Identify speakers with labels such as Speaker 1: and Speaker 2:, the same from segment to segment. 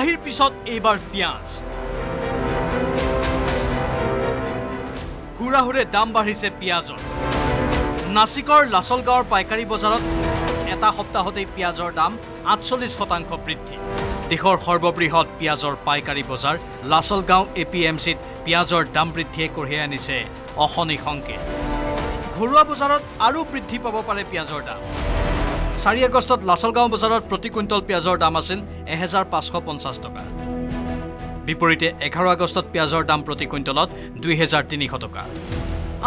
Speaker 1: পিছত এইবাৰ পিঁয়াজ। হুৰাহুৰে দাম বাঢ়িছে পিঁয়াজৰ। নাচিকৰ লাচল গাঁৱৰ পাইকাৰী বজাৰত এটা সপ্তাহতেই পিঁয়াজৰ দাম আঠচল্লিছ শতাংশ বৃদ্ধি। দেশৰ সৰ্ববৃহৎ পিঁয়াজৰ পাইকাৰী বজাৰ লাচল গাঁও এ পি এম চিত পিঁয়াজৰ দাম বৃদ্ধিয়ে কঢ়িয়াই আনিছে অশনি সংকেত। ঘৰুৱা বজাৰত আৰু বৃদ্ধি পাব পাৰে পিঁয়াজৰ দাম। চাৰি আগষ্টত লাচলগাঁও বজাৰত প্ৰতি কুইণ্টল পিঁয়াজৰ দাম আছিল এহেজাৰ পাঁচশ পঞ্চাছ টকা। বিপৰীতে এঘাৰ আগষ্টত পিঁয়াজৰ দাম প্ৰতি কুইণ্টলত দুই হেজাৰ তিনিশ টকা।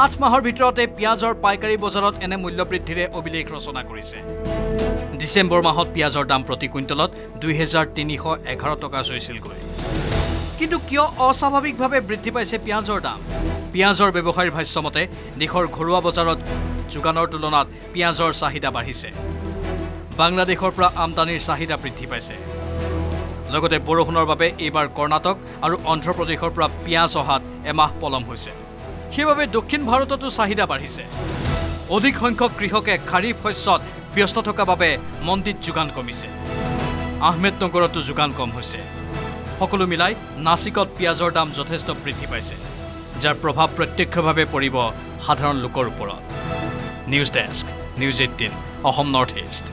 Speaker 1: আঠ মাহৰ ভিতৰতে পিঁয়াজৰ পাইকাৰী বজাৰত এনে মূল্যবৃদ্ধিৰে অভিলেখ ৰচনা কৰিছে। ডিচেম্বৰ মাহত পিঁয়াজৰ দাম প্ৰতি কুইণ্টলত দুই হেজাৰ তিনিশ এঘাৰ টকা চৈছিলগৈ কিন্তু কিয় অস্বাভাৱিকভাৱে বৃদ্ধি পাইছে পিঁয়াজৰ দাম? পিঁয়াজৰ ব্যৱসায়ীৰ ভাষ্যমতে দেশৰ ঘৰুৱা বজাৰত যোগানৰ তুলনাত পিঁয়াজৰ চাহিদা বাঢ়িছে। বাংলাদেশৰ পৰা আমদানিৰ চাহিদা বৃদ্ধি পাইছে। লগতে বৰষুণৰ বাবে এইবাৰ কৰ্ণাটক আৰু অন্ধ্ৰপ্ৰদেশৰ পৰা পিঁয়াজ অহাত এমাহ পলম হৈছে। সেইবাবে দক্ষিণ ভাৰততো চাহিদা বাঢ়িছে। অধিক সংখ্যক কৃষকে খাৰিফ শস্যত ব্যস্ত থকা বাবে মণ্ডিত যোগান কমিছে। আহমেদনগৰতো যোগান কম হৈছে। সকলো মিলাই নাচিকত পিঁয়াজৰ দাম যথেষ্ট বৃদ্ধি পাইছে যাৰ প্ৰভাৱ প্ৰত্যক্ষভাৱে পৰিব সাধাৰণ লোকৰ ওপৰত। News desk news eighteen Assam north east.